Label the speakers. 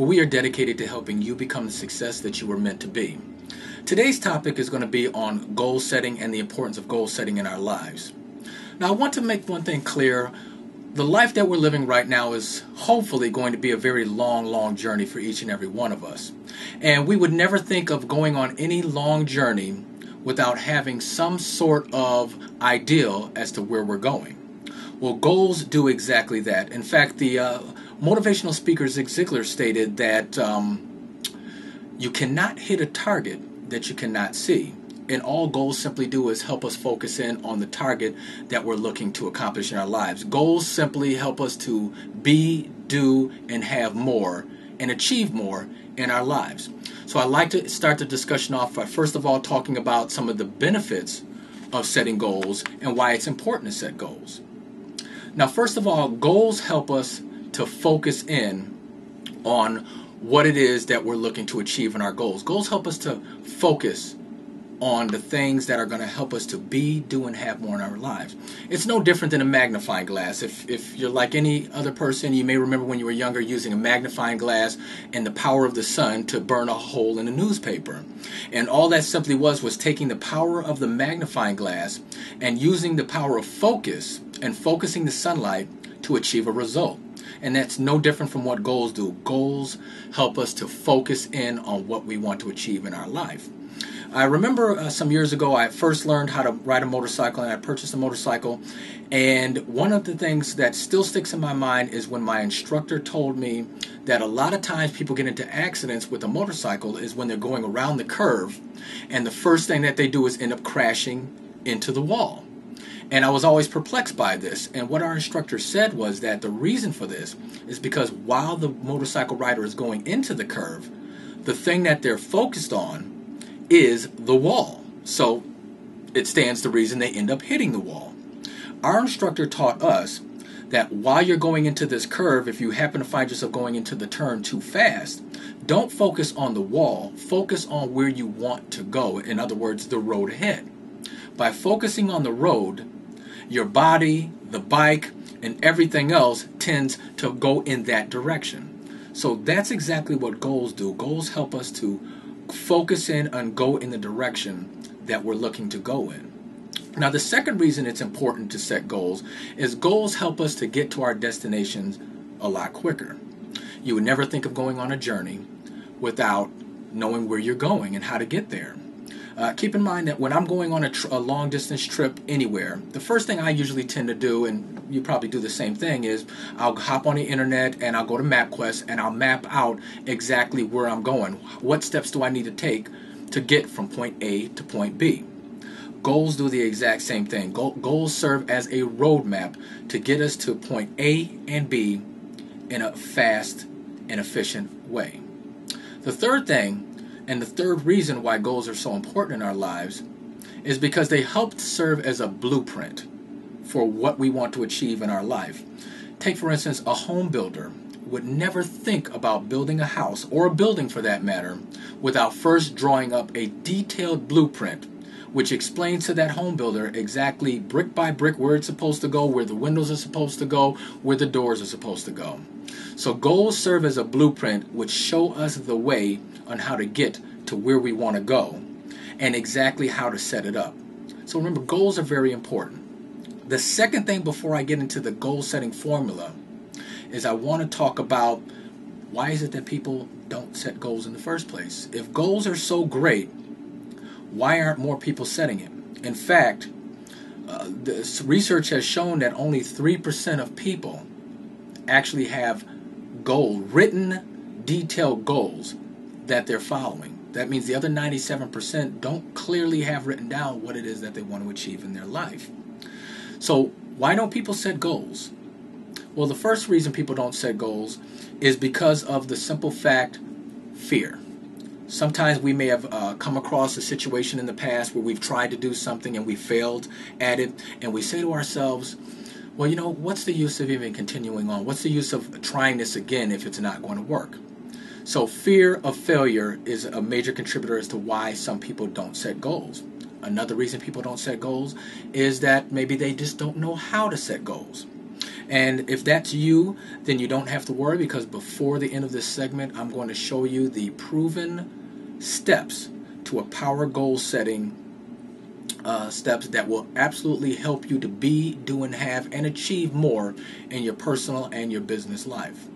Speaker 1: where we are dedicated to helping you become the success that you were meant to be. Today's topic is going to be on goal setting and the importance of goal setting in our lives. Now, I want to make one thing clear. The life that we're living right now is hopefully going to be a very long, long journey for each and every one of us. And we would never think of going on any long journey without having some sort of ideal as to where we're going. Well, goals do exactly that. In fact, the uh, motivational speaker Zig Ziglar stated that um, you cannot hit a target that you cannot see. And all goals simply do is help us focus in on the target that we're looking to accomplish in our lives. Goals simply help us to be, do, and have more and achieve more in our lives. So I'd like to start the discussion off by first of all talking about some of the benefits of setting goals and why it's important to set goals. Now, first of all, goals help us to focus in on what it is that we're looking to achieve in our goals. Goals help us to focus on the things that are going to help us to be, do, and have more in our lives. It's no different than a magnifying glass. If, if you're like any other person, you may remember when you were younger using a magnifying glass and the power of the sun to burn a hole in a newspaper. And all that simply was was taking the power of the magnifying glass and using the power of focus and focusing the sunlight to achieve a result. And that's no different from what goals do. Goals help us to focus in on what we want to achieve in our life. I remember uh, some years ago I first learned how to ride a motorcycle and I purchased a motorcycle. And one of the things that still sticks in my mind is when my instructor told me that a lot of times people get into accidents with a motorcycle is when they're going around the curve and the first thing that they do is end up crashing into the wall. And I was always perplexed by this. And what our instructor said was that the reason for this is because while the motorcycle rider is going into the curve, the thing that they're focused on is the wall. So it stands to reason they end up hitting the wall. Our instructor taught us that while you're going into this curve, if you happen to find yourself going into the turn too fast, don't focus on the wall, focus on where you want to go. In other words, the road ahead. By focusing on the road, your body, the bike, and everything else tends to go in that direction. So that's exactly what goals do. Goals help us to focus in and go in the direction that we're looking to go in. Now, the second reason it's important to set goals is goals help us to get to our destinations a lot quicker. You would never think of going on a journey without knowing where you're going and how to get there. Uh, keep in mind that when I'm going on a, tr- a, long distance trip anywhere, the first thing I usually tend to do, and you probably do the same thing, is I'll hop on the internet and I'll go to MapQuest and I'll map out exactly where I'm going. What steps do I need to take to get from point A to point B? Goals do the exact same thing. goals serve as a roadmap to get us to point A and B in a fast and efficient way. The third thing and the third reason why goals are so important in our lives is because they help to serve as a blueprint for what we want to achieve in our life. Take, for instance, a home builder would never think about building a house, or a building for that matter, without first drawing up a detailed blueprint which explains to that home builder exactly brick by brick where it's supposed to go, where the windows are supposed to go, where the doors are supposed to go. So goals serve as a blueprint which show us the way on how to get to where we want to go and exactly how to set it up. So remember, goals are very important. The second thing before I get into the goal setting formula is I want to talk about why is it that people don't set goals in the first place? If goals are so great, why aren't more people setting it? In fact, uh, this research has shown that only 3% of people actually have goal written detailed goals that they're following. That means the other 97% don't clearly have written down what it is that they want to achieve in their life. So, why don't people set goals? Well, the first reason people don't set goals is because of the simple fact fear. Sometimes we may have uh, come across a situation in the past where we've tried to do something and we failed at it, and we say to ourselves, well, you know, what's the use of even continuing on? What's the use of trying this again if it's not going to work? So, fear of failure is a major contributor as to why some people don't set goals. Another reason people don't set goals is that maybe they just don't know how to set goals. And if that's you, then you don't have to worry because before the end of this segment, I'm going to show you the proven steps to a power goal setting uh, steps that will absolutely help you to be, do, and have, and achieve more in your personal and your business life.